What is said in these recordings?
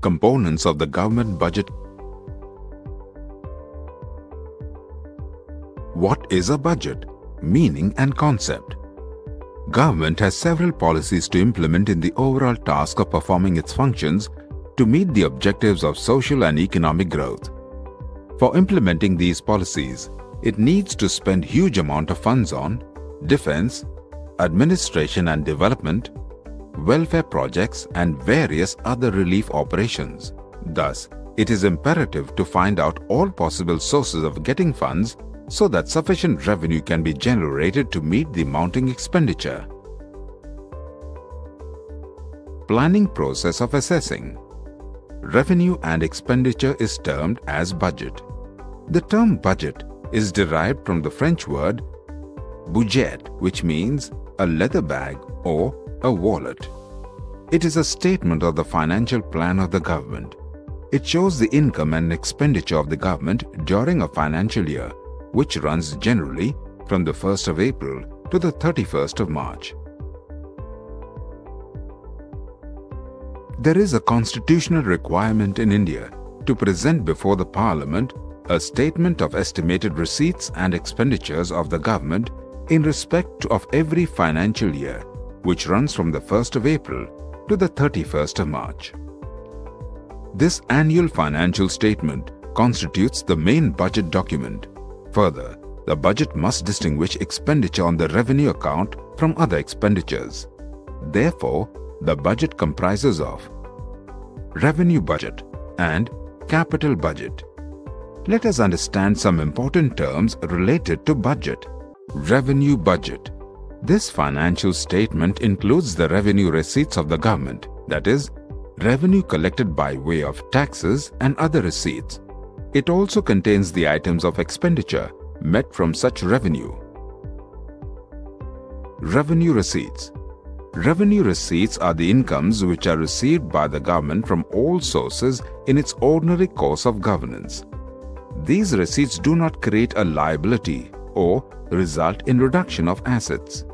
Components of the government budget What is a budget? Meaning and concept. Government has several policies to implement in the overall task of performing its functions to meet the objectives of social and economic growth. For implementing these policies, it needs to spend huge amount of funds on defense, administration and development, welfare projects and various other relief operations. Thus, it is imperative to find out all possible sources of getting funds so that sufficient revenue can be generated to meet the mounting expenditure. Planning process of assessing Revenue and expenditure is termed as budget. The term budget is derived from the French word budget, which means a leather bag or a wallet. It is a statement of the financial plan of the government. It shows the income and expenditure of the government during a financial year, which runs generally from the 1st of April to the 31st of March. There is a constitutional requirement in India to present before the Parliament a statement of estimated receipts and expenditures of the government in respect of every financial year, which runs from the 1st of April to the 31st of March. This annual financial statement constitutes the main budget document. Further, the budget must distinguish expenditure on the revenue account from other expenditures. Therefore, the budget comprises of revenue budget and capital budget. Let us understand some important terms related to budget. Revenue budget. This financial statement includes the revenue receipts of the government, that is, revenue collected by way of taxes and other receipts. It also contains the items of expenditure met from such revenue. Revenue receipts. Revenue receipts are the incomes which are received by the government from all sources in its ordinary course of governance. These receipts do not create a liability or result in reduction of assets.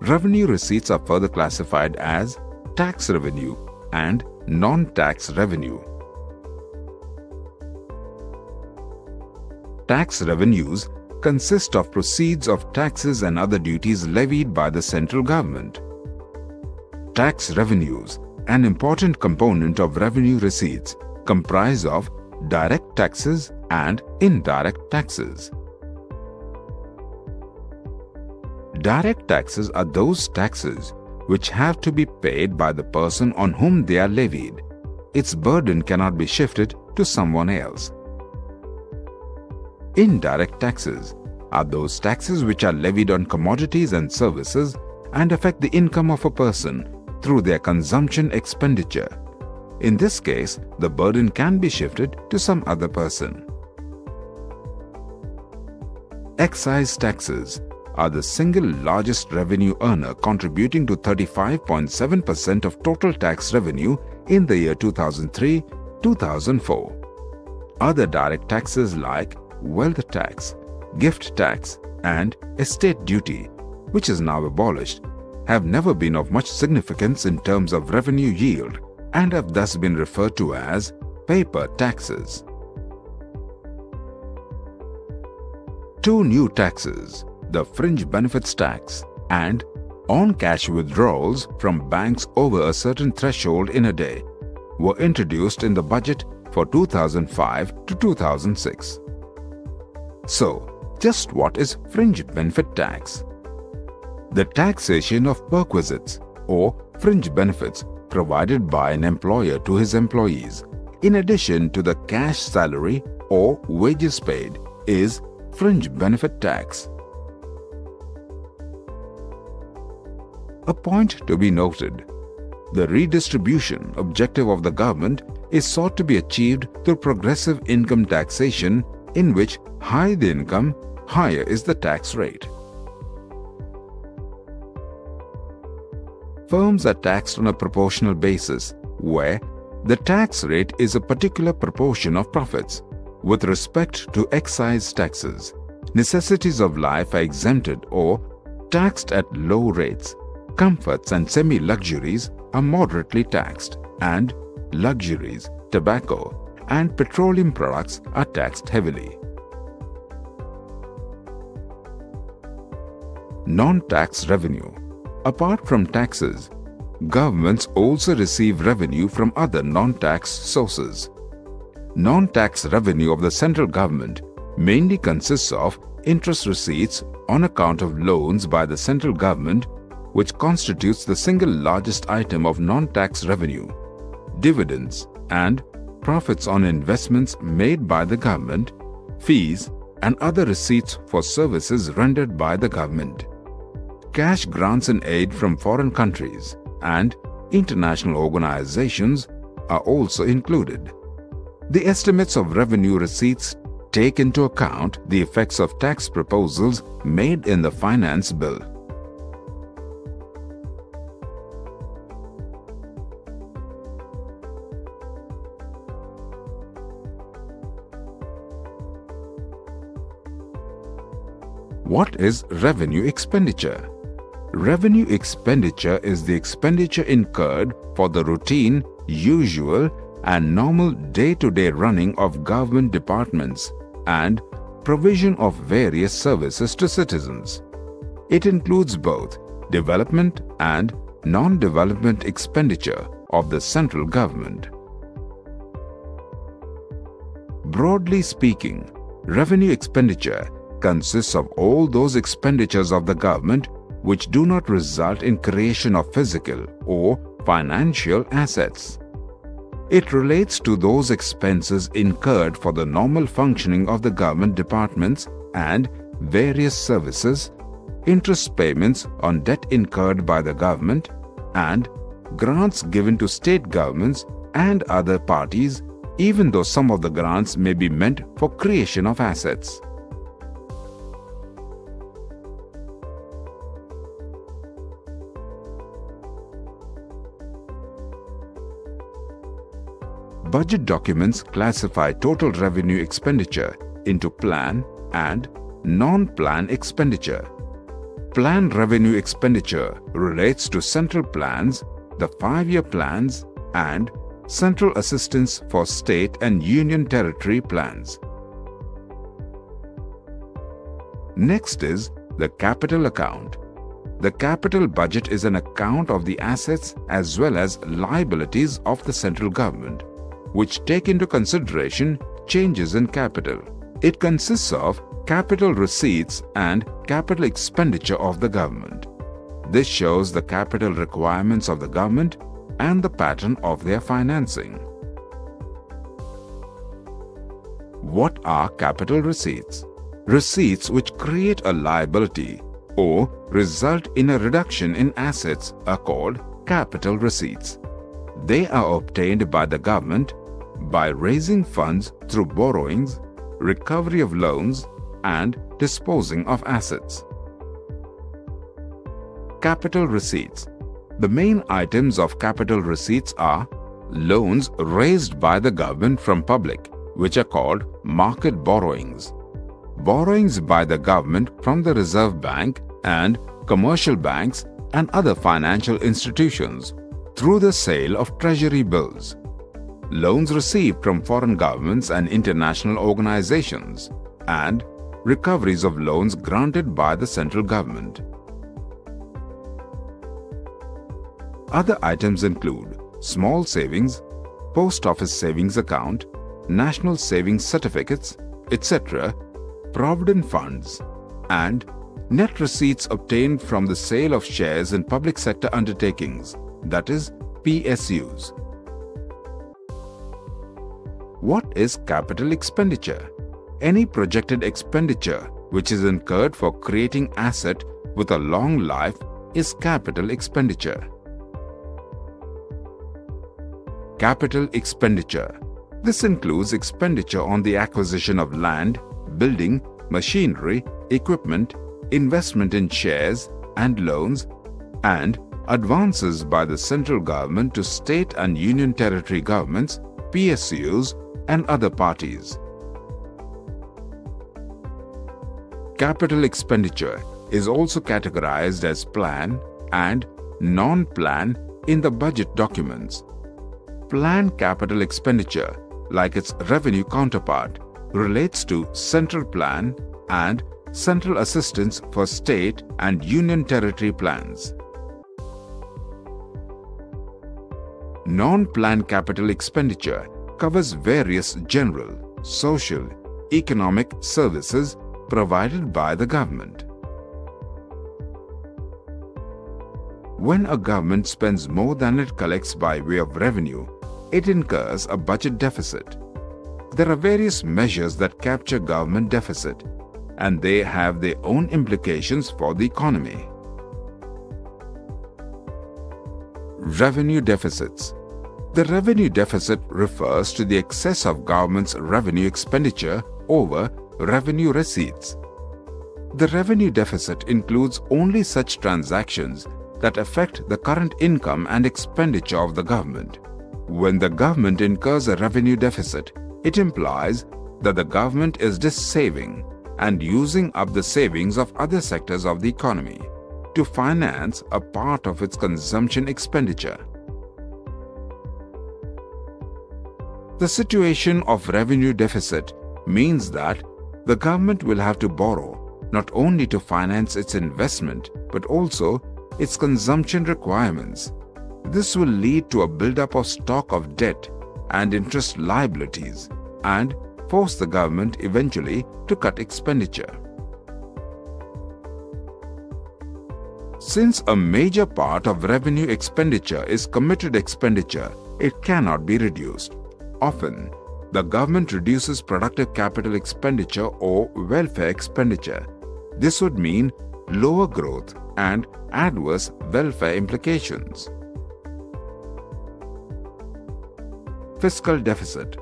Revenue receipts are further classified as tax revenue and non-tax revenue. Tax revenues consist of proceeds of taxes and other duties levied by the central government. Tax revenues, an important component of revenue receipts, comprise of direct taxes and indirect taxes. Direct taxes are those taxes which have to be paid by the person on whom they are levied. Its burden cannot be shifted to someone else. Indirect taxes are those taxes which are levied on commodities and services and affect the income of a person through their consumption expenditure. In this case, the burden can be shifted to some other person. Excise taxes are the single largest revenue earner contributing to 35.7% of total tax revenue in the year 2003-2004. Other direct taxes like wealth tax, gift tax and estate duty, which is now abolished, have never been of much significance in terms of revenue yield and have thus been referred to as paper taxes. Two new taxes, the fringe benefits tax and on cash withdrawals from banks over a certain threshold in a day, were introduced in the budget for 2005 to 2006. So, just what is fringe benefit tax? The taxation of perquisites or fringe benefits provided by an employer to his employees, in addition to the cash salary or wages paid, is fringe benefit tax. A point to be noted the redistribution objective of the government is sought to be achieved through progressive income taxation, in which higher the income, higher is the tax rate. firms are taxed on a proportional basis, where the tax rate is a particular proportion of profits. With respect to excise taxes, necessities of life are exempted or taxed at low rates. comforts and semi-luxuries are moderately taxed and luxuries, tobacco and petroleum products are taxed heavily. Non-tax revenue Apart from taxes, governments also receive revenue from other non-tax sources. Non-tax revenue of the central government mainly consists of interest receipts on account of loans by the central government which constitutes the single largest item of non-tax revenue, dividends and profits on investments made by the government, fees and other receipts for services rendered by the government. Cash grants and aid from foreign countries and international organizations are also included. The estimates of revenue receipts take into account the effects of tax proposals made in the Finance Bill. What is revenue expenditure? Revenue expenditure is the expenditure incurred for the routine, usual and normal day-to-day running of government departments and provision of various services to citizens. It includes both development and non-development expenditure of the central government. Broadly speaking, revenue expenditure consists of all those expenditures of the government which do not result in creation of physical or financial assets. It relates to those expenses incurred for the normal functioning of the government departments and various services, interest payments on debt incurred by the government, and grants given to state governments and other parties even though some of the grants may be meant for creation of assets. Budget documents classify total revenue expenditure into plan and non-plan expenditure. Plan revenue expenditure relates to central plans, the five-year plans and central assistance for state and union territory plans. Next is the capital account. The capital budget is an account of the assets as well as liabilities of the central government which take into consideration changes in capital. It consists of capital receipts and capital expenditure of the government. This shows the capital requirements of the government and the pattern of their financing. What are capital receipts? Receipts which create a liability or result in a reduction in assets are called capital receipts. They are obtained by the government by raising funds through borrowings, recovery of loans, and disposing of assets. Capital receipts. The main items of capital receipts are loans raised by the government from public, which are called market borrowings, borrowings by the government from the Reserve Bank and commercial banks and other financial institutions through the sale of treasury bills loans received from foreign governments and international organizations, and recoveries of loans granted by the central government. Other items include small savings, post office savings account, national savings certificates, etc., provident funds, and net receipts obtained from the sale of shares in public sector undertakings, that is, PSUs. What is capital expenditure? Any projected expenditure which is incurred for creating asset with a long life is capital expenditure. Capital expenditure. This includes expenditure on the acquisition of land, building, machinery, equipment, investment in shares and loans, and advances by the central government to state and union territory governments, PSUs, and other parties. Capital expenditure is also categorized as plan and non-plan in the budget documents. Planned capital expenditure, like its revenue counterpart, relates to central plan and central assistance for state and union territory plans. Non-planned capital expenditure covers various general, social, economic services provided by the government. When a government spends more than it collects by way of revenue, it incurs a budget deficit. There are various measures that capture government deficit, and they have their own implications for the economy. Revenue deficits. The revenue deficit refers to the excess of government's revenue expenditure over revenue receipts. The revenue deficit includes only such transactions that affect the current income and expenditure of the government. When the government incurs a revenue deficit, it implies that the government is dissaving and using up the savings of other sectors of the economy to finance a part of its consumption expenditure. The situation of revenue deficit means that the government will have to borrow not only to finance its investment but also its consumption requirements. This will lead to a buildup of stock of debt and interest liabilities and force the government eventually to cut expenditure. Since a major part of revenue expenditure is committed expenditure, it cannot be reduced. Often, the government reduces productive capital expenditure or welfare expenditure. This would mean lower growth and adverse welfare implications. Fiscal deficit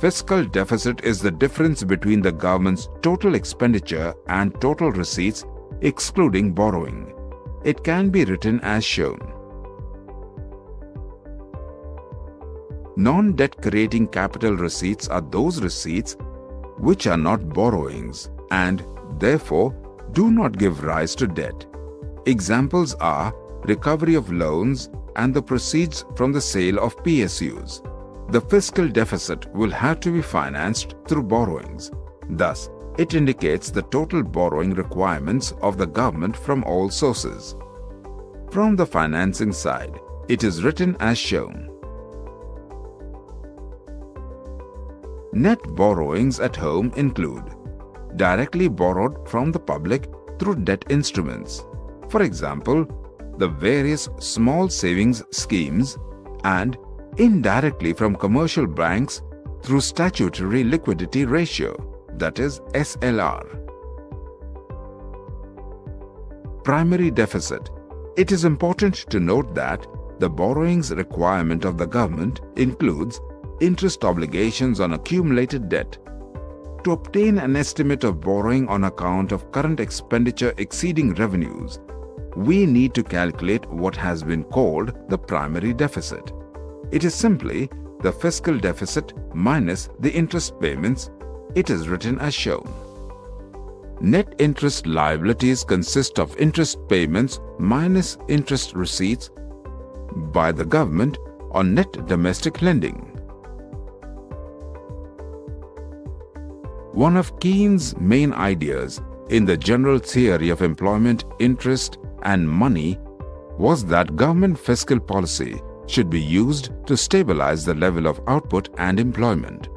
Fiscal deficit is the difference between the government's total expenditure and total receipts excluding borrowing. It can be written as shown. Non-debt creating capital receipts are those receipts which are not borrowings and therefore do not give rise to debt. Examples are recovery of loans and the proceeds from the sale of PSUs. The fiscal deficit will have to be financed through borrowings. Thus, it indicates the total borrowing requirements of the government from all sources. From the financing side, it is written as shown. Net borrowings at home include directly borrowed from the public through debt instruments, for example, the various small savings schemes and indirectly from commercial banks through statutory liquidity ratio, that is SLR. Primary deficit. It is important to note that the borrowings requirement of the government includes interest obligations on accumulated debt. To obtain an estimate of borrowing on account of current expenditure exceeding revenues, we need to calculate what has been called the primary deficit. It is simply the fiscal deficit minus the interest payments. It is written as shown. Net interest liabilities consist of interest payments minus interest receipts by the government on net domestic lending. One of Keynes' main ideas in the general theory of employment, interest, and money was that government fiscal policy should be used to stabilize the level of output and employment.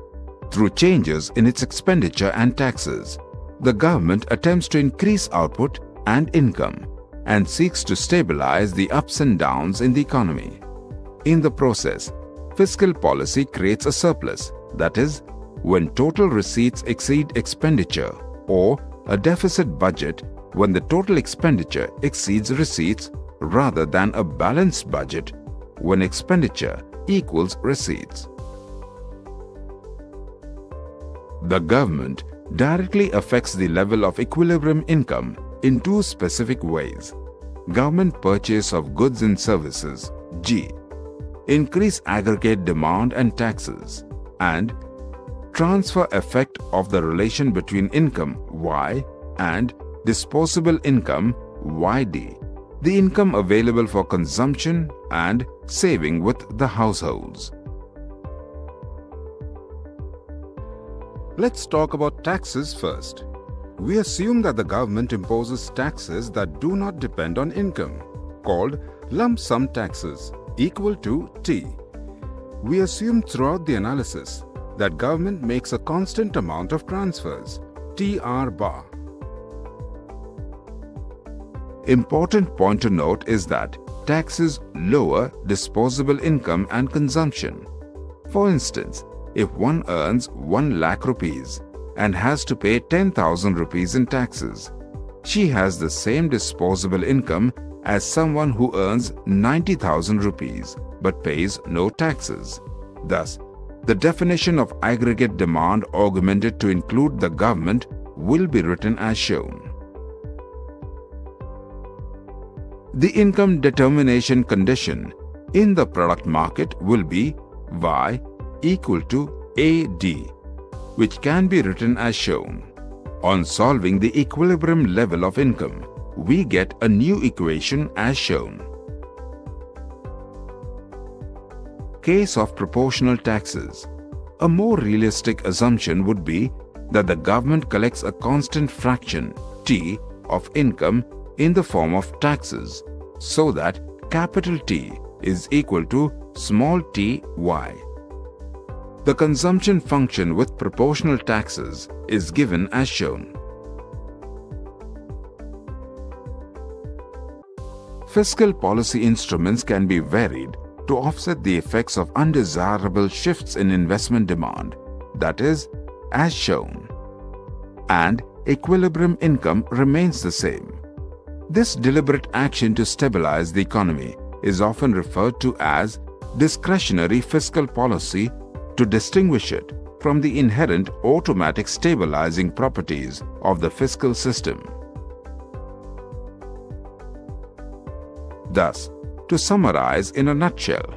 Through changes in its expenditure and taxes, the government attempts to increase output and income and seeks to stabilize the ups and downs in the economy. In the process, fiscal policy creates a surplus, that is, when total receipts exceed expenditure or a deficit budget when the total expenditure exceeds receipts rather than a balanced budget when expenditure equals receipts. The government directly affects the level of equilibrium income in two specific ways. Government purchase of goods and services G. Increase aggregate demand and taxes and transfer effect of the relation between income Y and disposable income YD. the income available for consumption and saving with the households. Let's talk about taxes first. We assume that the government imposes taxes that do not depend on income, called lump sum taxes, equal to T. We assume throughout the analysis that government makes a constant amount of transfers, TR bar. Important point to note is that taxes lower disposable income and consumption. For instance, if one earns 1 lakh rupees and has to pay 10,000 rupees in taxes, she has the same disposable income as someone who earns 90,000 rupees but pays no taxes. Thus, the definition of aggregate demand augmented to include the government will be written as shown. The income determination condition in the product market will be Y equal to AD, which can be written as shown. On solving the equilibrium level of income, we get a new equation as shown. Case of proportional taxes. A more realistic assumption would be that the government collects a constant fraction, T, of income in the form of taxes, so that capital T is equal to small t y. The consumption function with proportional taxes is given as shown. Fiscal policy instruments can be varied to offset the effects of undesirable shifts in investment demand, that is, as shown. And equilibrium income remains the same. This deliberate action to stabilize the economy is often referred to as discretionary fiscal policy to distinguish it from the inherent automatic stabilizing properties of the fiscal system. Thus, to summarize in a nutshell,